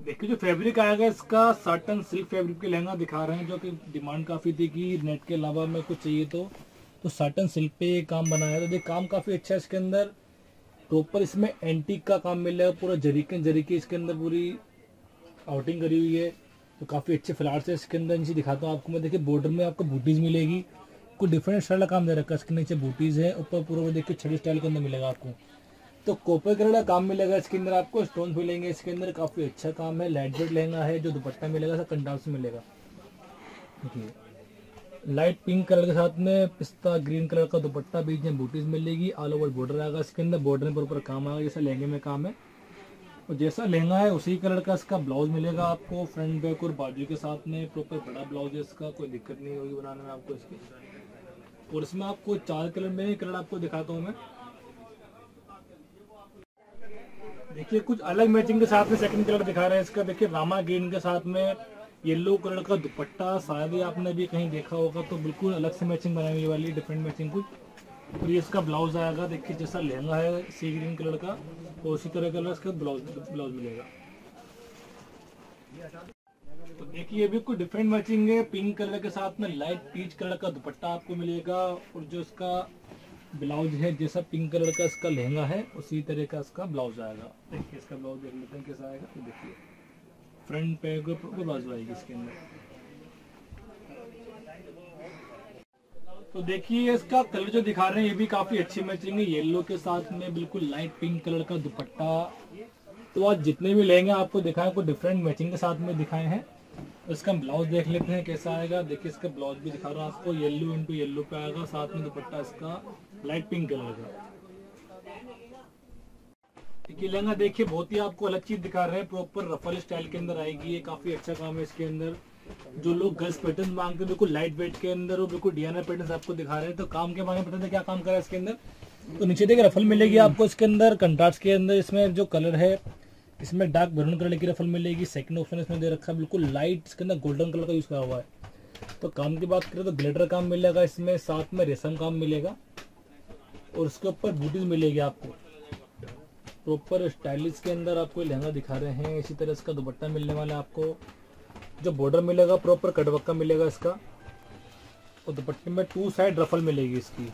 देखिए, जो फैब्रिक आएगा, इसका साटन सिल्क फैब्रिक के लहंगा दिखा रहे हैं, जो कि डिमांड काफ़ी थी कि नेट के अलावा में कुछ चाहिए तो तो साटन सिल्क पे ये काम बनाया है। तो काम काफ़ी अच्छा है इसके अंदर। प्रॉपर इसमें एंटीक का काम मिल रहा है, पूरा जरीके जरीके इसके अंदर पूरी आउटिंग करी हुई है। तो काफ़ी अच्छे फ्लावर्स है इसके अंदर दिखाता हूँ आपको। मैं देखिए बॉर्डर में आपको बूटीज मिलेगी। कुछ डिफरेंट स्टाइल का काम दे रखा है। इसके नीचे बूटीज है, ऊपर पूरा देखिए छड़ी स्टाइल के अंदर मिलेगा आपको। तो कॉपर कलर का काम मिलेगा इसके अंदर आपको स्टोन मिलेंगे इसके अंदर, काफ़ी अच्छा काम है। लाइट वेट लहंगा है, जो दुपट्टा मिलेगा सब कंडास मिलेगा। देखिए लाइट पिंक कलर के साथ में पिस्ता ग्रीन कलर का दुपट्टा बीच में बूटीज मिलेगी ऑल ओवर बॉर्डर आएगा इसके अंदर बॉर्डर पर ऊपर काम आएगा, जैसा लहंगे में काम है। और जैसा लहंगा है, उसी कलर का इसका ब्लाउज मिलेगा आपको फ्रंट बैक और बाजू के साथ में प्रॉपर बड़ा ब्लाउज है इसका, कोई दिक्कत नहीं होगी बनाने में आपको इसकी। और इसमें आपको चार कलर, में कलर आपको दिखाता हूँ मैं। देखिए, कुछ अलग मैचिंग के साथ में सेकंड कलर दिखा रहे हैं इसका। देखिए, रामा ग्रीन के साथ में येलो कलर का दुपट्टा शायद ही आपने भी कहीं देखा होगा तो बिल्कुल अलग से मैचिंग बनाई हुई वाली डिफरेंट मैचिंग कुछ। और ये इसका ब्लाउज आएगा, देखिए, जैसा लहंगा है सी ग्रीन कलर का तो उसी तरह का इसका ब्लाउज ब्लाउज मिलेगा। तो देखिए, अभी कुछ डिफरेंट मैचिंग है। पिंक कलर के साथ में लाइट पीच कलर का दुपट्टा आपको मिलेगा और जो इसका ब्लाउज है, जैसा पिंक कलर का इसका लहंगा है, उसी तरह का इसका ब्लाउज आएगा। देखिए, इसका ब्लाउज देख लेते हैं कैसा आएगा। तो देखिए फ्रंट पे ब्लाउज आएगी इसके अंदर। तो देखिए, इसका कलर जो दिखा रहे हैं, ये भी काफ़ी अच्छी मैचिंग है। येलो के साथ में बिल्कुल लाइट पिंक कलर का दुपट्टा। तो आज जितने भी लेंगे, आपको दिखाए कुछ डिफरेंट मैचिंग के साथ में दिखाए हैं। इसका ब्लाउज देख लेते हैं कैसा आएगा। देखिए, इसका ब्लाउज भी दिखा रहा हूँ आपको। येलो इंटू येलो पे आएगा, साथ में दुपट्टा इसका लाइट पिंक कलर का। लहंगा देखिए, बहुत ही आपको अलग चीज़ दिखा रहे हैं। प्रॉपर रफल स्टाइल के अंदर आएगी ये, काफ़ी अच्छा काम है इसके अंदर। जो लोग गर्ल्स पैटर्न मांगते हैं, बिल्कुल लाइट वेट के अंदर और बिल्कुल डिज़ाइनर पैटर्न आपको दिखा रहे हैं। तो काम के बारे में पता क्या काम कर है इसके अंदर। तो नीचे देखिए रफल मिलेगी आपको इसके अंदर कंट्रास्ट के अंदर। इसमें जो कलर है इसमें डार्क ब्राउन कलर की रफल मिलेगी सेकंड ऑप्शन इसमें दे रखा है, बिल्कुल लाइट इसके अंदर गोल्डन कलर का यूज़ करा हुआ है। तो काम की बात करें तो ग्लिटर काम मिलेगा इसमें, साथ में रेशम काम मिलेगा, और उसके ऊपर बूटीज मिलेगी आपको। प्रॉपर स्टाइलिश के अंदर आपको लहंगा दिखा रहे हैं, इसी तरह इसका दुपट्टा मिलने वाला है आपको। जो बॉर्डर मिलेगा प्रॉपर कटवक्का मिलेगा इसका। और दुपट्टे में टू साइड रफल मिलेगी इसकी।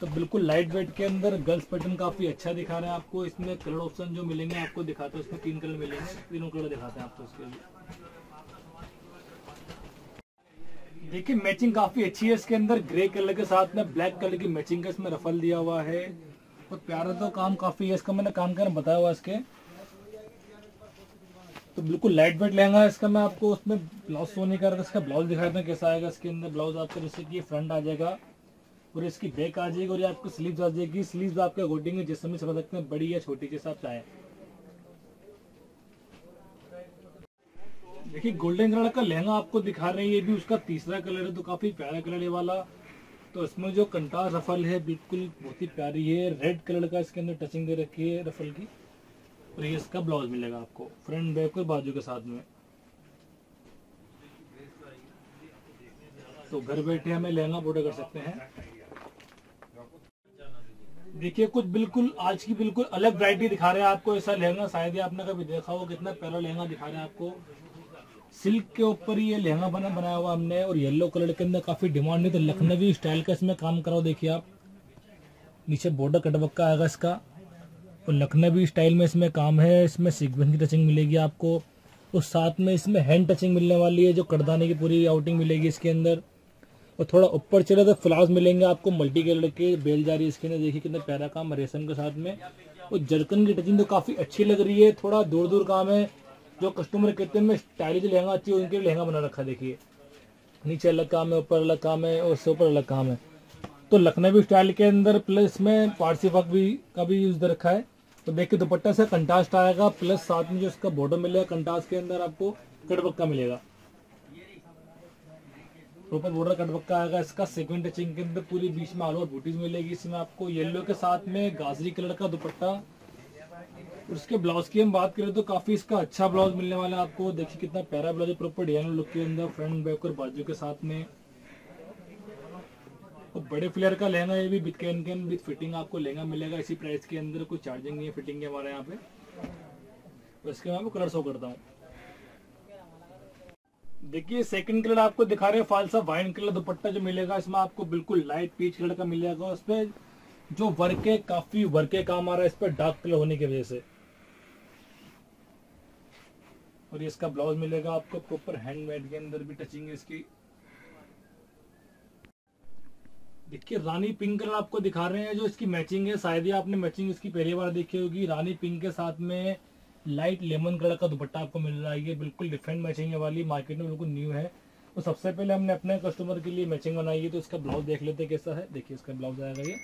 तो बिल्कुल लाइट वेट के अंदर गर्ल्स पैटर्न काफ़ी अच्छा दिखा रहे हैं आपको। इसमें कलर ऑप्शन जो मिलेंगे आपको दिखाते हैं इसमें तीन कलर मिलेंगे। तीनों कलर दिखाते हैं आपको इसके लिए। देखिए मैचिंग काफ़ी अच्छी है इसके अंदर। ग्रे कलर के साथ में ब्लैक कलर की मैचिंग का इसमें रफल दिया हुआ है। और प्यारा तो काम काफ़ी है इसका, मैंने काम करना बताया हुआ इसके। तो बिल्कुल लाइट वेट लहंगा है इसका, मैं आपको उसमें ब्लाउज शो नहीं कर रहा इसका ब्लाउज दिखाता हूँ कैसा आएगा इसके अंदर। ब्लाउज आपका जैसे कि फ्रंट आ जाएगा। और इसकी बैक आ जाएगी और ये आपको स्लीव आ जाएगी। स्लीव आपके अकॉर्डिंग जिस समय समझ सकते हैं, बड़ी या छोटी के हिसाब से आए देखिए गोल्डन कलर का लहंगा आपको दिखा रहे हैं, ये भी उसका तीसरा कलर है तो काफ़ी प्यारा कलर है वाला। तो इसमें जो कंटा रफल है, बिल्कुल बहुत ही प्यारी है। रेड कलर का इसके अंदर टचिंग दे रखी है रफल की। और ये इसका ब्लाउज मिलेगा आपको फ्रंट बैक और बाजू के साथ में। तो घर बैठे हमें लहंगा ऑर्डर कर सकते हैं। देखिए, कुछ बिल्कुल, आज की बिल्कुल अलग वैरायटी दिखा रहे हैं आपको। ऐसा लहंगा शायद ही आपने कभी देखा हो कितना प्यारा लहंगा दिखा रहे हैं आपको। सिल्क के ऊपर ये लहंगा बना, बनाया हुआ हमने और येलो कलर के अंदर काफ़ी डिमांड है। तो लखनवी स्टाइल का इसमें काम कराओ, देखिए आप। नीचे बॉर्डर कटबक्का आएगा इसका। और लखनवी स्टाइल में इसमें काम है, इसमें सीक्वेंस की टचिंग मिलेगी आपको। और साथ में इसमें हैंड टचिंग मिलने वाली है, जो करदाने की पूरी आउटिंग मिलेगी इसके अंदर। और थोड़ा ऊपर चले तो फ्लावर्स मिलेंगे आपको, मल्टी कलर के बेल जा रही है इसके अंदर देखिए कितना प्यारा काम, रेशम के साथ में। और जरकन की टचिंग तो काफ़ी अच्छी लग रही है, थोड़ा दूर दूर काम है, जो कस्टमर कहते हैं, मैं स्टाइलिश लहंगा अच्छी उनके लहंगा बना रखा देखिए। नीचे अलग काम है, ऊपर अलग काम है, और उससे ऊपर अलग काम है। तो लखनवी स्टाइल के अंदर प्लस में पारसी वर्क भी, का भी यूज़ रखा है। तो देखिए दुपट्टा से कंटास्ट आएगा प्लस साथ में जो इसका बॉर्डर मिलेगा कंटास्ट के अंदर आपको कटबक्का मिलेगा। ऊपर बॉर्डर कटबक्का आएगा। इसका सेकंड टचिंग के अंदर पूरी बीच में ओवर बूटीज मिलेगी। इसमें आपको येलो के साथ में गाजरी कलर का दुपट्टा उसके ब्लाउज की हम बात करें तो काफ़ी इसका अच्छा ब्लाउज मिलने वाला है आपको। देखिए कितना प्यारा ब्लाउज है प्रॉपर डिज़ाइनर लुक के अंदर फ्रंट बैक और बाजू के साथ में। तो बड़े फ्लेयर का लहंगा ये भी with can can with fitting आपको लहंगा मिलेगा। इसी प्राइस के अंदर कोई चार्जिंग नहीं है फिटिंग के हमारे यहाँ पे। तो इसके मैं आपको कलर शो करता हूँ। देखिए सेकंड कलर आपको दिखा रहे हैं फालसा वाइन कलर दुपट्टा जो मिलेगा, इसमें आपको बिल्कुल लाइट पीच कलर का मिलेगा। उस पर जो वर्क है, काफ़ी वर्क के काम आ रहा है इस पर डार्क कलर होने की वजह से। और ये इसका ब्लाउज मिलेगा आपको प्रॉपर हैंडमेड के अंदर भी टचिंग है इसकी। देखिए, रानी पिंक कलर आपको दिखा रहे हैं, जो इसकी मैचिंग है, शायद ही आपने मैचिंग इसकी पहली बार देखी होगी। रानी पिंक के साथ में लाइट लेमन कलर का दुपट्टा आपको मिल रहा है। ये बिल्कुल डिफरेंट मैचिंग वाली। मार्केट में बिल्कुल न्यू है। तो सबसे पहले हमने अपने कस्टमर के लिए मैचिंग बनाई है तो इसका ब्लाउज देख लेते हैं कैसा है। देखिए इसका ब्लाउज आएगा ये।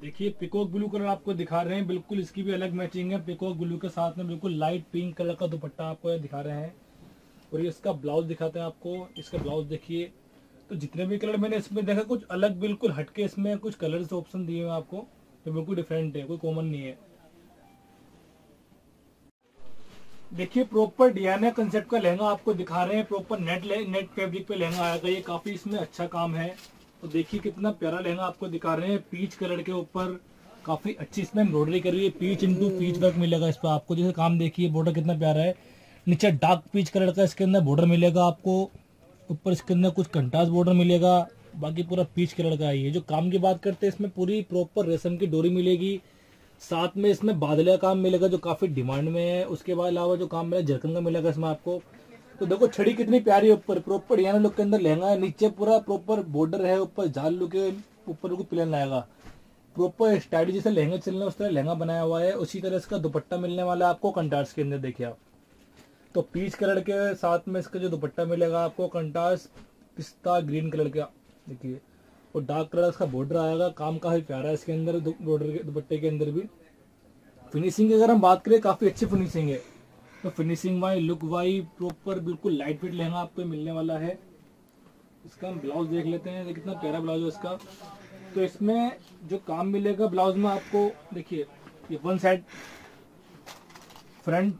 देखिए पिकोक ब्लू कलर आपको दिखा रहे हैं। बिल्कुल इसकी भी अलग मैचिंग है। पिकोक ब्लू के साथ में बिल्कुल लाइट पिंक कलर का दुपट्टा आपको दिखा रहे हैं। और ये इसका ब्लाउज दिखाते हैं आपको। इसका ब्लाउज देखिए। तो जितने भी कलर मैंने इसमें देखा, कुछ अलग बिल्कुल हटके इसमें कुछ कलर ऑप्शन दिए हुए आपको तो बिल्कुल डिफरेंट है, कोई कॉमन नहीं है। देखिए प्रॉपर डियाना कंसेप्ट का लहंगा आपको दिखा रहे हैं प्रॉपर नेट नेट फैब्रिक पे लहंगा आएगा ये काफ़ी इसमें अच्छा काम है। तो देखिए, कितना प्यारा लहंगा आपको दिखा रहे हैं पीच कलर के ऊपर। काफ़ी अच्छी इसमें एम्ब्रॉयडरी करी हुई है पीच इंटू पीच वर्क मिलेगा इस पर आपको। जैसे काम देखिए बॉर्डर कितना प्यारा है। नीचे डार्क पीच कलर का इसके अंदर बॉर्डर मिलेगा आपको। ऊपर इसके अंदर कुछ कंटास बॉर्डर मिलेगा, बाकी पूरा पीच कलर का है जो काम की बात करते हैं, इसमें पूरी प्रॉपर रेशम की डोरी मिलेगी। साथ में इसमें बादलिया काम मिलेगा, जो काफ़ी डिमांड में है। उसके बाद अलावा जो काम मिलेगा जरकन का मिलेगा इसमें आपको। तो देखो, छड़ी कितनी प्यारी है ऊपर। प्रॉपर याना लुक के अंदर लहंगा है, नीचे पूरा प्रॉपर बॉर्डर है, ऊपर जाल लुक के ऊपर को प्लेन आएगा प्रॉपर स्टाइल जैसे लहंगे चलने, उस तरह लहंगा बनाया हुआ है। उसी तरह इसका दुपट्टा मिलने वाला है आपको कंटास के अंदर, देखिए आप। तो पीच कलर के साथ में इसका जो दुपट्टा मिलेगा आपको कंटास पिस्ता ग्रीन कलर का। देखिए, और डार्क कलर इसका बॉर्डर आएगा, काम काफ़ी प्यारा है इसके अंदर बॉर्डर के, दुपट्टे के अंदर भी। फिनिशिंग की अगर हम बात करें, काफ़ी अच्छी फिनिशिंग है। तो finishing wise look wise proper बिल्कुल लाइट वेट लहंगा आपको मिलने वाला है। इसका हम ब्लाउज देख लेते हैं कितना प्यारा ब्लाउज है इसका। तो इसमें जो काम मिलेगा ब्लाउज में आपको, देखिए, ये वन साइड फ्रंट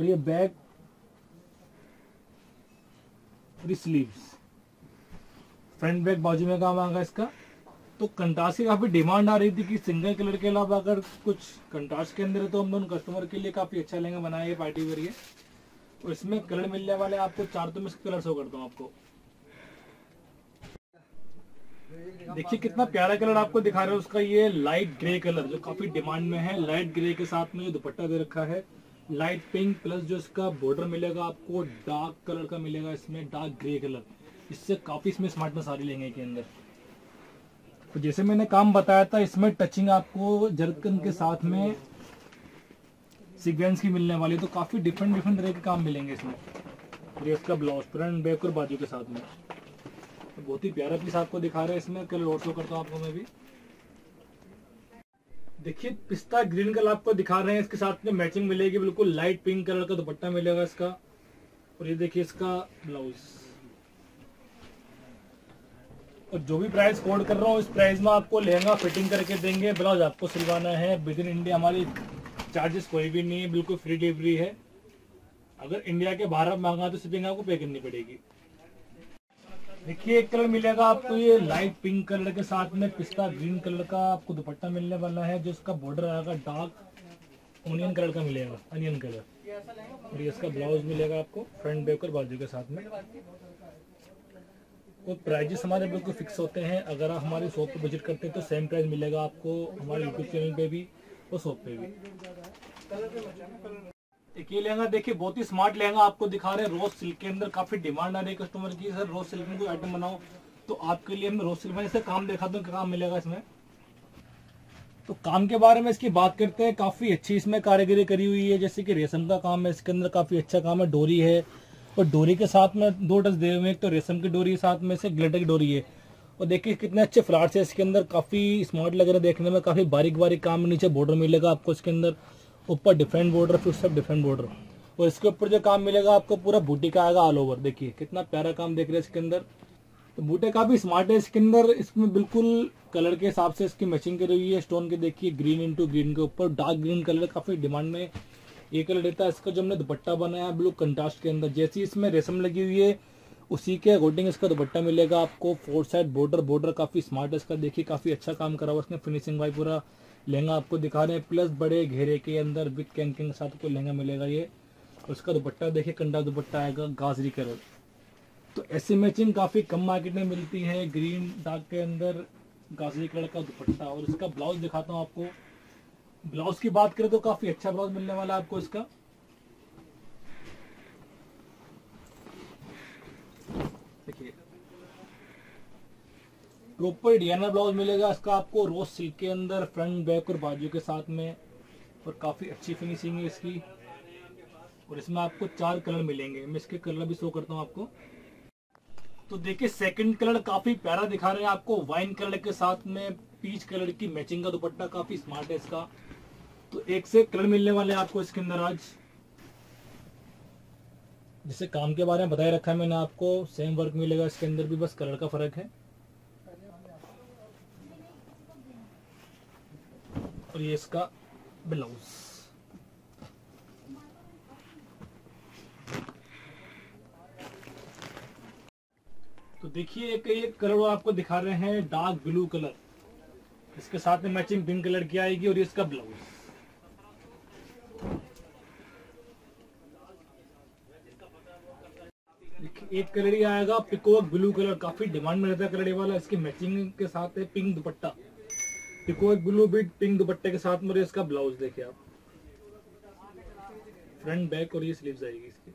और ये बैक और ये स्लीव्स फ्रंट बैक बाजू में काम आएगा इसका? तो कंटास की काफ़ी डिमांड आ रही थी कि सिंगल कलर के अलावा अगर कुछ कंटास के अंदर है तो हम दोनों कस्टमर के लिए काफ़ी अच्छा लहंगा बनाए है पार्टी वेयर ये। और इसमें कलर मिलने वाले आपको चार तो मैं कलर शो करता हूँ आपको। देखिए कितना प्यारा कलर आपको दिखा रहे हैं, उसका ये लाइट ग्रे कलर जो काफ़ी डिमांड में है लाइट ग्रे के साथ में जो दुपट्टा दे रखा है। लाइट पिंक प्लस जो इसका बॉर्डर मिलेगा आपको डार्क कलर का मिलेगा, इसमें डार्क ग्रे कलर। इससे काफ़ी इसमें स्मार्टनेस आ रही लेंगे के अंदर। तो जैसे मैंने काम बताया था, इसमें टचिंग आपको जरकन के साथ में सीक्वेंस की मिलने वाली तो काफ़ी डिफरेंट डिफरेंट तरह के काम मिलेंगे इसमें। ये इसका ब्लाउज फ्रंट बैक और बाजू के साथ में। बहुत ही प्यारा पीस आपको दिखा रहे हैं इसमें। कलर और शो करता हूँ आपको मैं भी। देखिए, पिस्ता ग्रीन कलर आपको दिखा रहे हैं, इसके साथ में मैचिंग मिलेगी, बिल्कुल लाइट पिंक कलर का दुपट्टा मिलेगा इसका। और ये देखिए इसका ब्लाउज और जो भी प्राइस कोड कर रहा हूँ, इस प्राइस में आपको लहंगा फिटिंग करके देंगे ब्लाउज आपको सिलवाना है। विद इन इंडिया हमारी चार्जेस कोई भी नहीं है, बिल्कुल फ्री डिलीवरी है। अगर इंडिया के बाहर मांगा तो शिपिंग आपको पे करनी पड़ेगी। देखिए, एक कलर मिलेगा आपको ये लाइट पिंक कलर के साथ में, पिस्ता ग्रीन कलर का आपको दुपट्टा मिलने वाला है, जो इसका बॉर्डर आएगा डार्क ओनियन कलर का मिलेगा अनियन कलर और ये इसका ब्लाउज मिलेगा आपको फ्रंट बैक और बाजू के साथ में. और प्राइजेस हमारे बिल्कुल फिक्स होते हैं, अगर आप हमारी शॉप पे विज़िट करते हैं तो सेम प्राइस मिलेगा आपको हमारे यूट्यूब चैनल पे भी और शॉप पे भी. एक ये लहंगा देखिए, बहुत ही स्मार्ट लहंगा आपको दिखा रहे हैं। रोज सिल्क के अंदर काफ़ी डिमांड आ रही है कस्टमर की। सर रोज सिल्क में कोई आइटम बनाओ तो आपके लिए मैं रोज सिल्क में जैसे काम देखा दूँ काम मिलेगा इसमें। तो काम के बारे में इसकी बात करते हैं। काफ़ी अच्छी इसमें कारीगरी करी हुई है। जैसे कि रेशम का काम है, इसके अंदर काफ़ी अच्छा काम है, डोरी है। और डोरी के साथ में दो टच दे हुए एक तो रेशम की डोरी है साथ में से ग्लिटर की डोरी है। और देखिए कितने अच्छे फ्लावर्स है इसके अंदर। काफ़ी स्मार्ट लग रहा है देखने में। काफ़ी बारीक बारीक काम नीचे बॉर्डर मिलेगा आपको इसके अंदर। ऊपर डिफरेंट बॉर्डर फिर सब डिफरेंट बॉर्डर और इसके ऊपर जो काम मिलेगा, आपको पूरा बूटी का आएगा ऑल ओवर देखिए, कितना प्यारा काम देख रहे हैं इसके अंदर। तो बूटे काफ़ी स्मार्ट है इसके अंदर। इसमें बिल्कुल कलर के हिसाब से इसकी मैचिंग करी हुई है। स्टोन के देखिए ग्रीन इंटू ग्रीन के ऊपर। डार्क ग्रीन कलर काफ़ी डिमांड में ये कलर देता है। इसका जो हमने दुपट्टा बनाया ब्लू कंट्रास्ट के अंदर। जैसी इसमें रेशम लगी हुई है, उसी के अकॉर्डिंग इसका दुपट्टा मिलेगा आपको। फोर साइड बॉर्डर बॉर्डर काफ़ी स्मार्ट है इसका। देखिए, काफ़ी अच्छा काम करा हुआ इसने। फिनिशिंग भाई पूरा लहंगा आपको दिखा रहे हैं प्लस बड़े घेरे के अंदर विथ कैंकिंग के साथ आपको लहंगा मिलेगा ये। उसका दुपट्टा देखिए, कंडा दुपट्टा आएगा, गाजरी कलर तो ऐसी मैचिंग काफ़ी कम मार्केट में मिलती है ग्रीन डार्क के अंदर गाजरी कलर का दुपट्टा। और इसका ब्लाउज दिखाता हूँ आपको। ब्लाउज की बात करें तो काफ़ी अच्छा ब्लाउज मिलने वाला है आपको इसका। देखिए प्रॉपर डिज़ाइनर ब्लाउज मिलेगा इसका आपको रोज सिल्क के अंदर फ्रंट बैक और बाजू के साथ में। और काफ़ी अच्छी फिनिशिंग है इसकी। और इसमें आपको चार कलर मिलेंगे। मैं इसके कलर भी शो करता हूँ आपको। तो देखिए सेकंड कलर काफ़ी प्यारा दिखा रहे हैं आपको। वाइन कलर के साथ में पीच कलर की मैचिंग का दुपट्टा काफ़ी स्मार्ट है इसका। तो एक से कलर मिलने वाले हैं आपको इसके अंदर आज। जिससे काम के बारे में बताया रखा है मैंने आपको सेम वर्क मिलेगा इसके अंदर भी, बस कलर का फ़र्क है। और ये इसका ब्लाउज तो देखिए, एक एक कलर आपको दिखा रहे हैं डार्क ब्लू कलर इसके साथ में मैचिंग पिंक कलर की आएगी और ये इसका ब्लाउज एक कलर ही आएगा पिकोक ब्लू कलर काफ़ी डिमांड में रहता है कलर वाला, इसकी मैचिंग के साथ है पिंक दुपट्टा। पिकोक ब्लू बीट, पिंक दुपट्टे के साथ में इसका ब्लाउज देखिए आप। फ्रंट बैक और ये स्लीव्स आएगी इसकी।